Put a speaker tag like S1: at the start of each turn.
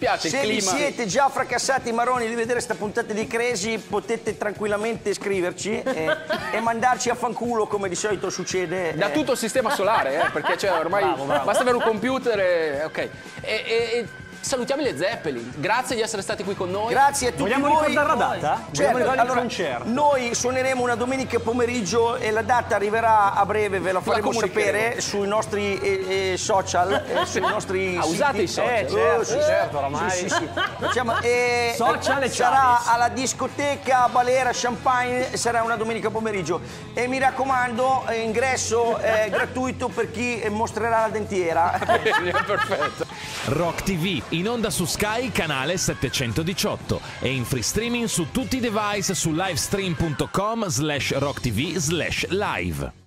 S1: piace
S2: Se vi siete già fracassati i maroni di vedere questa puntata di Crazy, potete tranquillamente scriverci e, e mandarci a fanculo come di solito succede.
S1: Da
S2: eh.
S1: tutto il sistema solare, eh, perché cioè, ormai basta avere un computer e. ok. E- e salutiamo le Zeppelin. Grazie di essere stati qui con noi.
S2: Grazie a tutti
S3: Vogliamo
S2: voi.
S3: ricordare la data?
S2: Certo,
S3: Vogliamo ricordare
S2: allora,
S3: il concerto?
S2: Noi suoneremo una domenica pomeriggio e la data arriverà a breve, ve la faremo
S1: comunicheremo.
S2: sapere sui nostri eh, eh, social, eh, sui nostri
S1: Ah,
S2: siti.
S1: usate i social.
S3: Eh, certo,
S2: sì,
S3: certo, oramai.
S2: Sì, sì, sì. Facciamo- eh,
S3: Social e
S2: sarà alla discoteca Balera Champagne, sarà una domenica pomeriggio. E mi raccomando, eh, ingresso eh, gratuito per chi mostrerà la dentiera.
S1: Perfetto.
S4: Rock TV in onda su Sky canale 718 e in free streaming su tutti i device su livestream.com slash rocktv slash live.